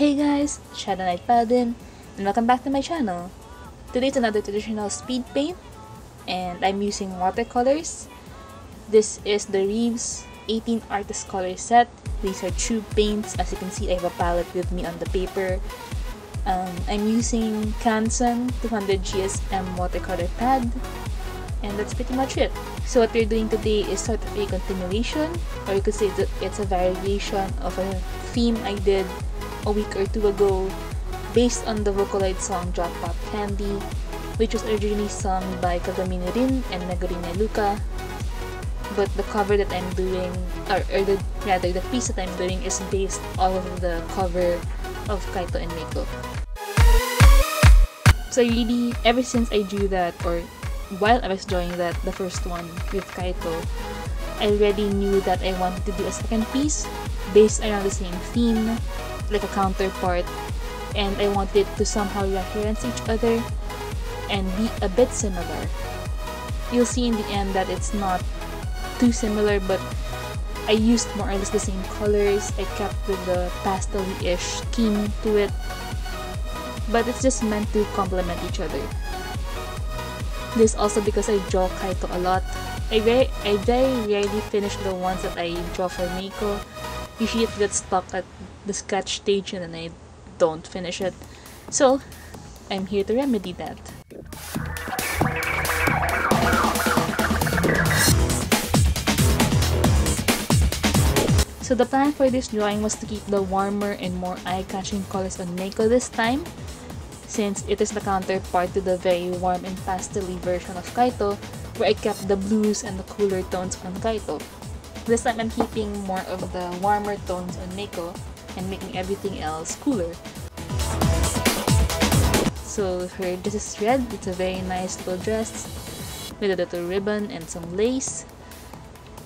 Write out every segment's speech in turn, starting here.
Hey guys, Shadow Knight Paladin, and welcome back to my channel. Today's another traditional speed paint, and I'm using watercolors. This is the Reeves 18 Artist Color Set. These are tube paints. As you can see, I have a palette with me on the paper. Um, I'm using Canson 200 GSM watercolor pad, and that's pretty much it. So what we're doing today is sort of a continuation, or you could say that it's a variation of a theme I did a week or two ago based on the Vocaloid song Drop Pop Candy, which was originally sung by Kagamine Rin and Megurine Luka. But the cover that I'm doing, or, or the, rather the piece that I'm doing is based all of the cover of Kaito and Meiko. So really, ever since I drew that, or while I was drawing that, the first one with Kaito, I already knew that I wanted to do a second piece based around the same theme, like a counterpart, and I wanted to somehow reference each other and be a bit similar. You'll see in the end that it's not too similar, but I used more or less the same colors. I kept with the pastel-ish theme to it, but it's just meant to complement each other. This also because I draw Kaito a lot. I very, I very rarely finish the ones that I draw for Meiko. Usually it gets stuck at the sketch stage and then I don't finish it. So, I'm here to remedy that. So the plan for this drawing was to keep the warmer and more eye-catching colors on Meiko this time, since it is the counterpart to the very warm and pastel version of Kaito, where I kept the blues and the cooler tones on Kaito. This time I'm keeping more of the warmer tones on Meiko and making everything else cooler. So her dress is red, it's a very nice little dress with a little ribbon and some lace.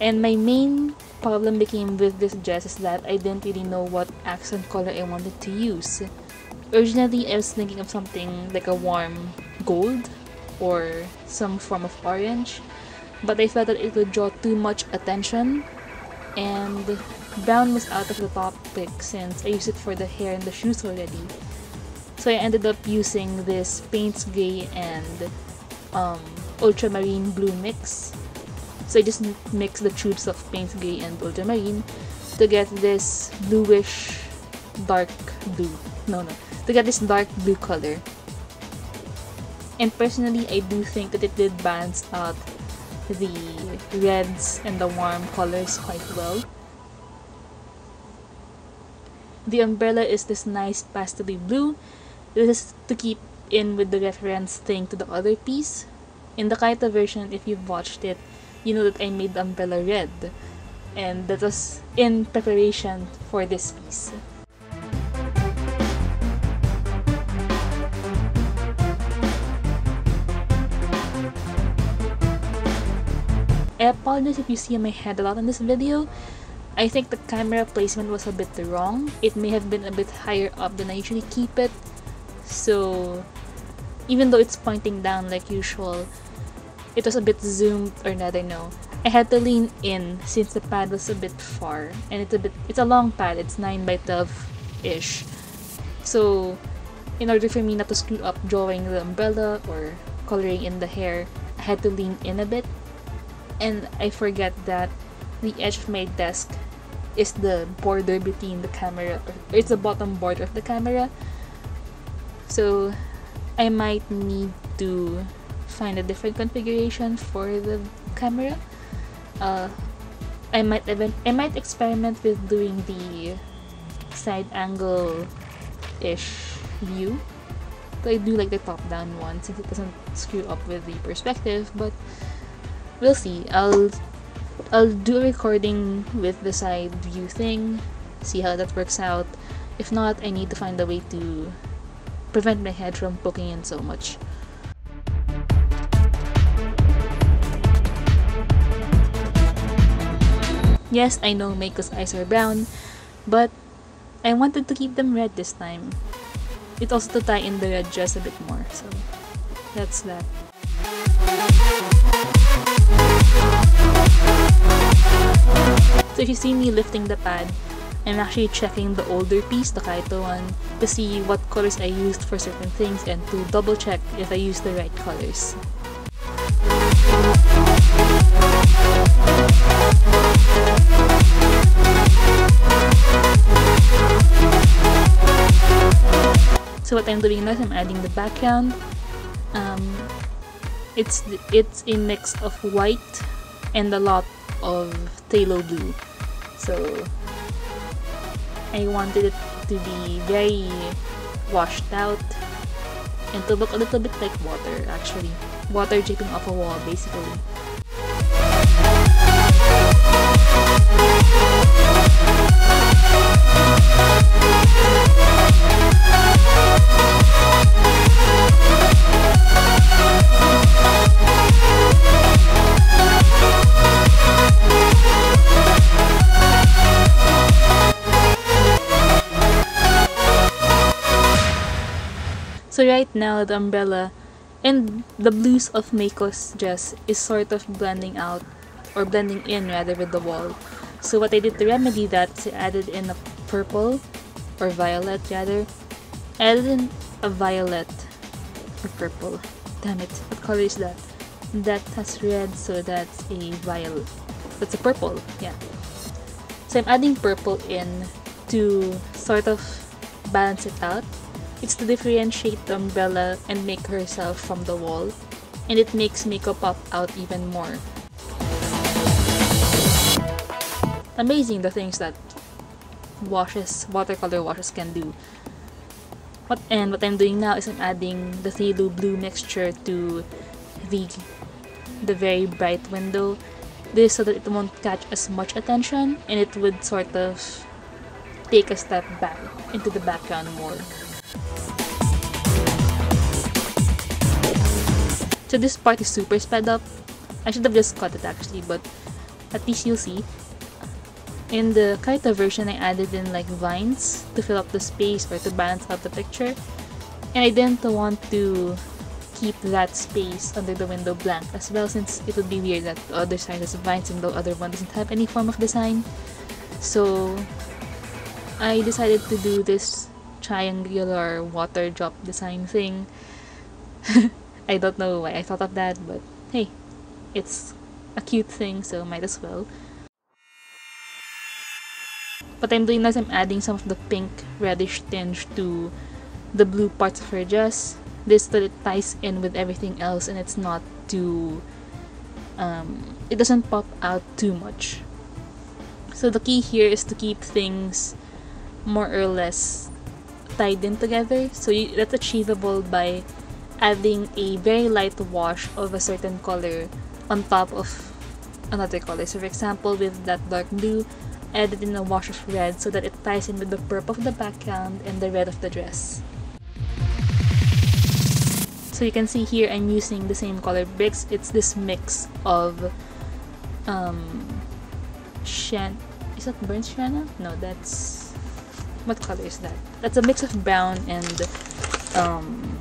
And my main problem became with this dress is that I didn't really know what accent color I wanted to use. Originally, I was thinking of something like a warm gold or some form of orange, but I felt that it would draw too much attention and brown was out of the topic since I used it for the hair and the shoes already. So I ended up using this Payne's Gray and um, Ultramarine Blue mix so I just mix the tubes of Payne's gray and ultramarine to get this bluish dark blue. No, no. To get this dark blue color. And personally, I do think that it did balance out the reds and the warm colors quite well. The umbrella is this nice pastely blue. This is to keep in with the reference thing to the other piece. In the Kaito version, if you've watched it, you know that I made the umbrella red. And that was in preparation for this piece. Apologize if you see my head a lot in this video. I think the camera placement was a bit wrong. It may have been a bit higher up than I usually keep it. So, even though it's pointing down like usual, it was a bit zoomed or rather know. I had to lean in since the pad was a bit far and it's a bit it's a long pad it's 9 by 12 ish so in order for me not to screw up drawing the umbrella or coloring in the hair I had to lean in a bit and I forget that the edge of my desk is the border between the camera or it's the bottom border of the camera so I might need to find a different configuration for the camera. Uh, I might even I might experiment with doing the side angle ish view. I do like the top down one since it doesn't screw up with the perspective, but we'll see. I'll I'll do a recording with the side view thing, see how that works out. If not, I need to find a way to prevent my head from poking in so much. Yes, I know Meiko's eyes are brown, but I wanted to keep them red this time. It also to tie in the red dress a bit more, so that's that. So if you see me lifting the pad, I'm actually checking the older piece, the Kaito one, to see what colors I used for certain things and to double check if I used the right colors. So what I'm doing now is I'm adding the background. Um, it's it's a mix of white and a lot of phthalo blue. So I wanted it to be very washed out and to look a little bit like water actually. Water dripping off a wall basically. So right now the umbrella and the blues of Meiko's dress is sort of blending out or blending in rather with the wall. So what I did to remedy that I added in a purple or violet rather. Added in a violet or purple. Damn it, what color is that? That has red so that's a violet. That's a purple, yeah. So I'm adding purple in to sort of balance it out it's to differentiate the umbrella and make herself from the wall, and it makes Meiko pop out even more. Amazing the things that washes, watercolor washes can do. What and what I'm doing now is I'm adding the phthalo blue mixture to the the very bright window. This so that it won't catch as much attention and it would sort of take a step back into the background more. So this part is super sped up. I should have just cut it actually, but at least you'll see. In the Kaito version, I added in like vines to fill up the space or to balance out the picture. And I didn't want to keep that space under the window blank as well since it would be weird that the other side has vines and the other one doesn't have any form of design. So I decided to do this triangular water drop design thing. I don't know why I thought of that, but hey, it's a cute thing, so might as well. What I'm doing is I'm adding some of the pink reddish tinge to the blue parts of her dress. This so it ties in with everything else and it's not too um, it doesn't pop out too much. So the key here is to keep things more or less tied in together. So you, that's achievable by adding a very light wash of a certain color on top of another color. So for example, with that dark blue, added in a wash of red so that it ties in with the purple of the background and the red of the dress. So you can see here I'm using the same color bricks. It's this mix of um, shan is that burnt sienna? No, that's what color is that? That's a mix of brown and um,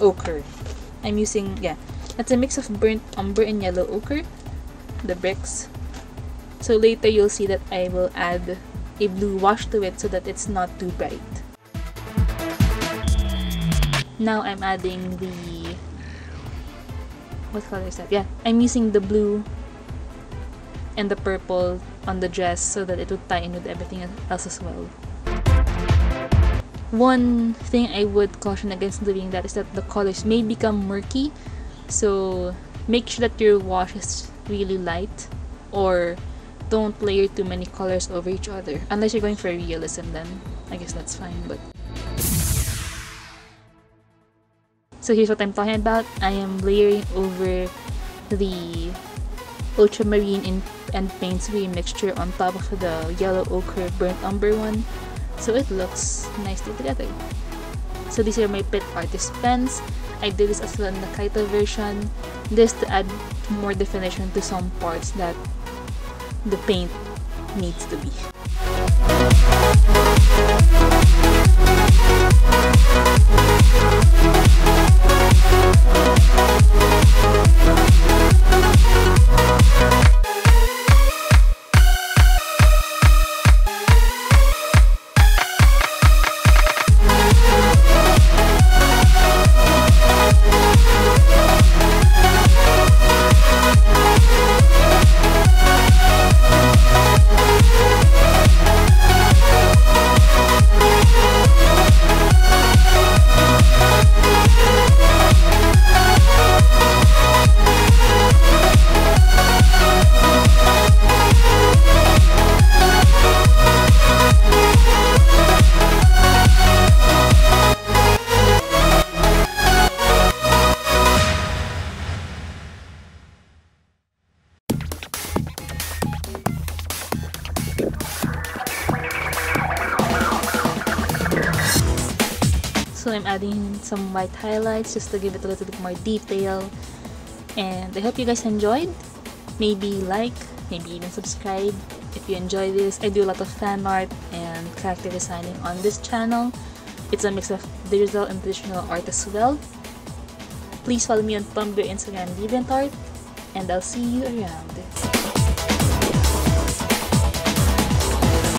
ochre. I'm using, yeah, that's a mix of burnt umber and yellow ochre, the bricks. So later you'll see that I will add a blue wash to it so that it's not too bright. Now I'm adding the, what color is that? Yeah, I'm using the blue and the purple on the dress so that it would tie in with everything else as well. One thing I would caution against doing that is that the colors may become murky. So make sure that your wash is really light or don't layer too many colors over each other. Unless you're going for realism then I guess that's fine but So here's what I'm talking about. I am layering over the ultramarine and Payne's mixture on top of the yellow ochre burnt umber one so it looks nicely together. So these are my Pitt artist pens. I did this as well in the Kaito version, this to add more definition to some parts that the paint needs to be. Some white highlights just to give it a little bit more detail. And I hope you guys enjoyed. Maybe like, maybe even subscribe if you enjoy this. I do a lot of fan art and character designing on this channel. It's a mix of digital and traditional art as well. Please follow me on Tumblr, Instagram, DeviantArt, and I'll see you around.